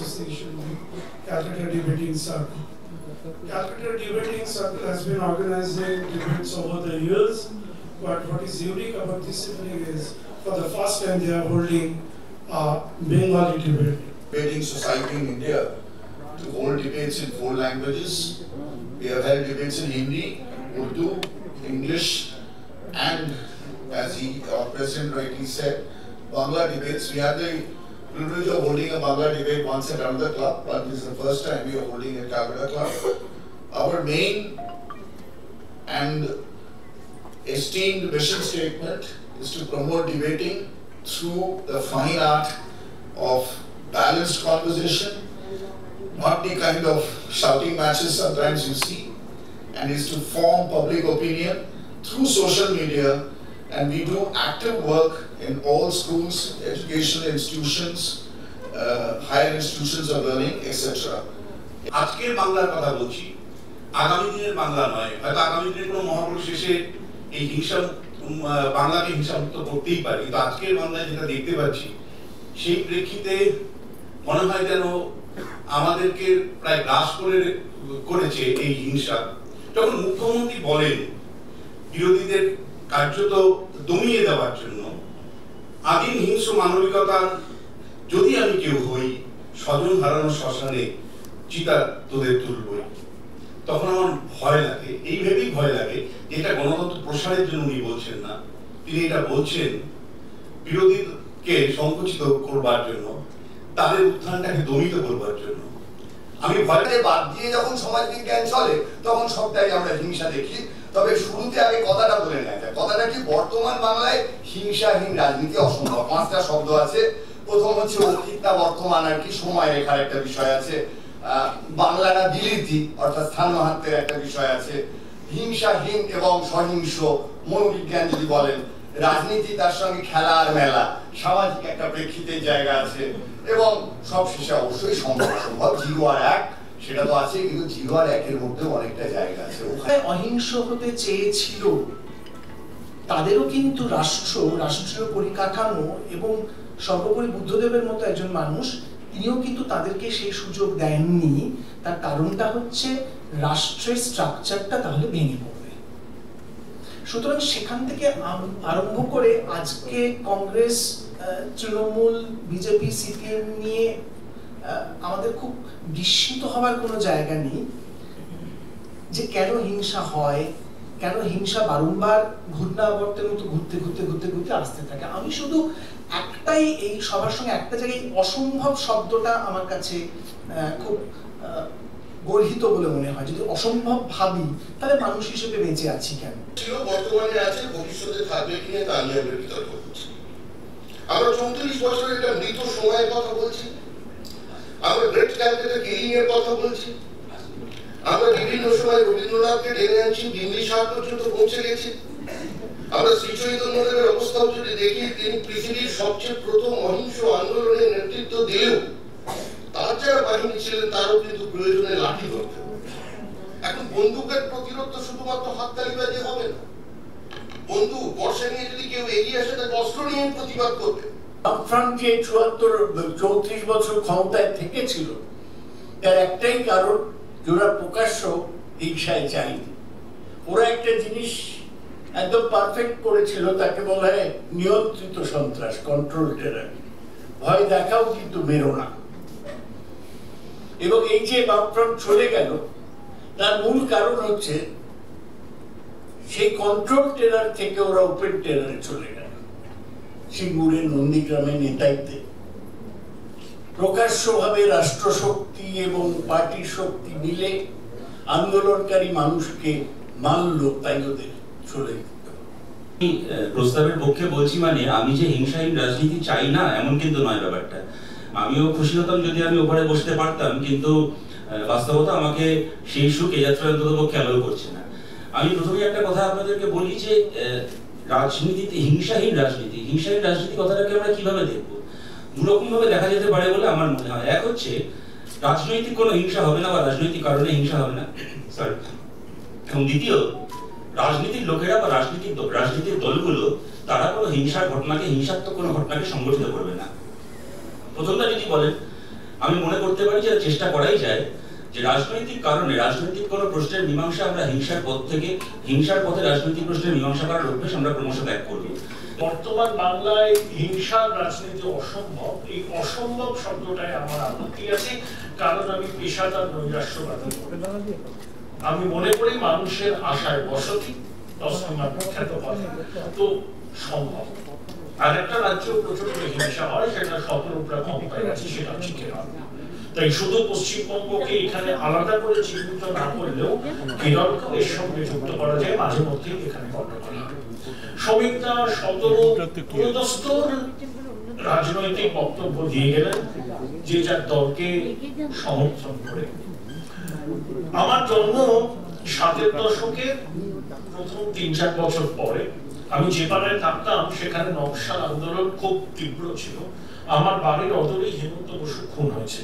association, Calcutta Debating Circle. Calcutta Debating Circle has been organizing debates over the years, but what is unique about this evening is for the first time they are holding Bengali debate. Debating Society in India to hold debates in four languages. We have held debates in Hindi, Urdu, English, and as he, our president rightly said, Bangla debates. We had the privilege of holding a Bangla debate once at another club, but this is the first time we are holding a Calcutta club. Our main and esteemed mission statement is to promote debating through the fine art of balanced conversation, not the kind of shouting matches sometimes you see, and is to form public opinion through social media. And we do active work in all schools, educational institutions, uh, higher institutions of learning, etc. আজকের বাংলার কথা বলছি। আগামী দিনের বাংলা নয়। হয়তো আগামী দিনের কোনো মহাপুরুষ এসে এই হিংসা বাংলাকে হিংসামুক্ত করতেই পারে। কিন্তু আজকের বাংলায় যেটা দেখতে পাচ্ছি সেই প্রেক্ষিতে মনে হয় যেন আমাদেরকে প্রায় গ্রাস করে করেছে এই হিংসা। যখন মুখ্যমন্ত্রী বলেন বিরোধীদের কার্যত দমিয়ে দেওয়ার জন্য আদিম হিংস্র মানবিকতার যদি আমি কেউ হই, স্বজন হারানো শ্মশানে চিতা তোদের তুলবই। তখন আমার ভয় লাগে। এই ভেবেই ভয় লাগে যে এটা গণতন্ত্র প্রসারের জন্য উনি বলছেন না। তিনি এটা বলছেন বিরোধীকে সংকুচিত করবার জন্য, তাদের উত্থানটাকে দমিত করবার জন্য। আমি ভয় ভয়কে বাদ দিয়ে যখন সমাজ বিজ্ঞান চলে, তখন সবটাই আমরা হিংসা দেখি। তবে শুরুতে আগে কথাটা বলে নেয় যায় কথাটা কি? বর্তমান বাংলায় হিংসাহীন রাজনীতি অসম্ভব। পাঁচটা শব্দ আছে। প্রথম হচ্ছে অতীতটা বর্তমান আর কি, সময় রেখার একটা বিষয় আছে। বাংলাটা বিলিতি, অর্থাৎ স্থান মাহাত্মের একটা বিষয় আছে। হিংসাহীন এবং সহিংস মনোবিজ্ঞান যদি বলেন, রাজনীতি তার সঙ্গে খেলা আর মেলা, সামাজিক একটা প্রেক্ষিতের জায়গা আছে এবং সব শেষে অবশ্যই সম্ভব সম্ভব জিরো আর এক। সেটা তো আছে কিন্তু জিরো আর একের মধ্যে অনেকটা জায়গা আছে। ওখানে অহিংস হতে চেয়েছিল। তাদেরও কিন্তু রাষ্ট্র রাষ্ট্রীয় পরিকাঠামো এবং সর্বোপরি বুদ্ধদেবের মতো একজন মানুষ, তিনিও কিন্তু তাদেরকে সেই সুযোগ দেননি। তার কারণটা হচ্ছে রাষ্ট্রের স্ট্রাকচারটা তাহলে ভেঙে পড়বে। সুতরাং সেখান থেকে আরম্ভ করে আজকে কংগ্রেস তৃণমূল, বিজেপি, সিপিএম নিয়ে আমাদের খুব বিস্মিত হওয়ার কোনো জায়গা নেই যে কেন হিংসা হয়, কেন হিংসা বারংবার ঘূর্ণাবর্তের মতো ঘুরতে ঘুরতে ঘুরতে ঘুরতে আসতে থাকে। আমি শুধু একটাই এই সবার সঙ্গে একটা জায়গায় অসম্ভব শব্দটা আমার কাছে খুব গর্হিত বলে মনে হয়। যদি অসম্ভব ভাবি, তাহলে মানুষ হিসেবে বেঁচে আছি কেন? বর্তমানে আছে, ভবিষ্যতে থাকবে কিনা তা নিয়ে আমরা বিতর্ক করছি। আমরা চৌত্রিশ বছরের একটা মৃত সময়ের কথা বলছি। আমরা গ্রেট ক্যালকাটা কথা বলছি। আমরা বিভিন্ন সময় রবীন্দ্রনাথকে টেনে আনছি, দিল্লি সাহ পর্যন্ত পৌঁছে গেছি। আমরা শ্রী চৈতন্যদেবের অবস্থাও যদি দেখি, তিনি পৃথিবীর সবচেয়ে প্রথম অহিংস আন্দোলনের নেতৃত্ব দিলেও তার যারা বাহিনী ছিলেন, তারও কিন্তু প্রয়োজনে লাঠি হবে। এখন বন্দুকের প্রতিরোধ তো শুধুমাত্র হাততালি বাজিয়ে হবে না। বন্ধু বর্ষা নিয়ে যদি কেউ এগিয়ে আসে, তাকে অস্ত্র নিয়ে প্রতিবাদ করবে। বামফ্রন্ট যে চুয়াত্তর, চৌত্রিশ বছর ক্ষমতায় থেকেছিল। তার একটাই কারণ যে ওরা প্রকাশ্য হিংসায় চাইনি ওরা একটা জিনিস একদম পারফেক্ট করেছিল, তাকে বলা হয় নিয়ন্ত্রিত সন্ত্রাস কন্ট্রোল ভয় দেখাও কিন্তু মেরো না। এবং এই যে বামফ্রন্ট চলে গেল, তার মূল কারণ হচ্ছে, সেই কন্ট্রোল টেরার থেকে ওরা ওপেন টেরারে চলে গেল। সিঙ্গুরে নন্দীগ্রামে নেতাইতে। প্রকাশ্যভাবে রাষ্ট্রশক্তি এবং পার্টির শক্তি মিলে আন্দোলনকারী মানুষকে মারলো তাই ওদের চলে আমি প্রস্তাবের পক্ষে বলছি মানে আমি যে হিংসাহীন রাজনীতি চাই না, এমন কিন্তু নয় ব্যাপারটা। আমিও খুশি হতাম যদি আমি ওপারে বসতে পারতাম, কিন্তু বাস্তবতা আমাকে সেই সুখ এ যাত্রা অন্তত পক্ষে করছে না। আমি প্রথমে একটা কথা আপনাদেরকে বলি যে রাজনীতিতে, হিংসাহীন রাজনীতি হিংসাহীন রাজনীতি কথাটাকে আমরা কীভাবে দেখব? দুরকম ভাবে দেখা যেতে পারে বলে আমার মনে হয়। এক হচ্ছে, রাজনৈতিক কোনো হিংসা হবে না বা রাজনৈতিক কারণে হিংসা হবে না। সরি এবং দ্বিতীয়, রাজনীতির লোকেরা বা রাজনীতিক দ- রাজনীতির দলগুলো, তারা কোনো হিংসার ঘটনাকে, হিংসাত্মক কোনো ঘটনাকে সংগঠিত করবে না। প্রথমটা যদি বলেন, আমি মনে করতে পারি যে চেষ্টা করাই যায়। যে রাজনৈতিক কারণে, রাজনৈতিক কোনো প্রশ্নের মীমাংসা আমরা হিংসার পথ থেকে, হিংসার পথে রাজনৈতিক প্রশ্নের মীমাংসা করার অভ্যেস আমরা ক্রমশ ত্যাগ করব বর্তমান বাংলায় হিংসার রাজনীতি অসম্ভব। এই অসম্ভব শব্দটায় আমার আপত্তি আছে, কারণ আমি পেশাদার নৈরাশ্যবাদী আমি মনে করি মানুষের আশায় বসতি তসলিমা বিখ্যাত কথা তো সম্ভব। আর একটা রাজ্য প্রচণ্ড হিংসা হয়, সেটা শতরূপরা ক্ষমতায় আছে সেটা ঠিক নয়। তাই শুধু পশ্চিমবঙ্গকে এখানে আলাদা করে চিহ্নিত না করলেও কেরলকেও এর সঙ্গে যুক্ত করা যায়, মাঝে মধ্যে এখানে করা রাজনৈতিক বক্তব্য দিয়ে গেলেন, যে যার দলকে সমর্থন করে। আমার জন্ম সাতের দশকের প্রথম তিন চার বছর পরে। আমি যে পাড়ায় থাকতাম, সেখানে নকশাল আন্দোলন খুব তীব্র ছিল। আমার বাড়ির অদূরেই হেমন্ত বসু খুন হয়েছে।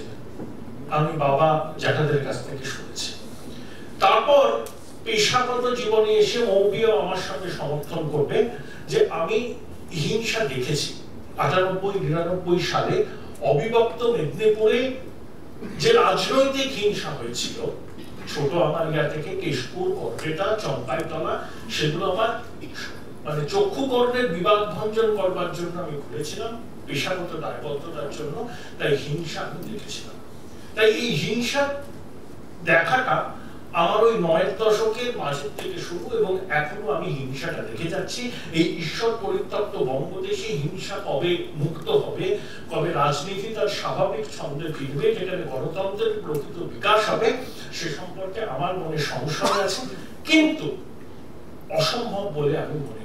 আমি বাবা জ্যাঠাদের কাছ থেকে শুনেছি। তারপর পেশাগত জীবনে এসে মৌবিও আমার সঙ্গে সমর্থন করবে যে আমি হিংসা দেখেছি। আটানব্বই, নিরানব্বই সালে অবিভক্ত মেদিনীপুরে যে রাজনৈতিক হিংসা হয়েছিল, ছোট আমার ইয়া থেকে কেশপুর করপেটা চম্পাইতলা, সেগুলো আমার মানে চক্ষু কর্ণের বিবাদ ভঞ্জন করবার জন্য আমি ঘুরেছিলাম পেশাগত দায়বদ্ধতার জন্য, তাই হিংসা আমি দেখেছিলাম। তাই এই হিংসা দেখাটা আমার ওই নয়ের দশকের মাঝের থেকে শুরু এবং এখনও আমি হিংসাটা দেখে যাচ্ছি। এই ঈশ্বর পরিত্যক্ত বঙ্গদেশে হিংসা কবে মুক্ত হবে, কবে রাজনীতি তার স্বাভাবিক ছন্দে ফিরবে যেখানে গণতন্ত্রের প্রকৃত বিকাশ হবে, সে সম্পর্কে আমার মনে সংশয় আছে। কিন্তু অসম্ভব বলে আমি মনে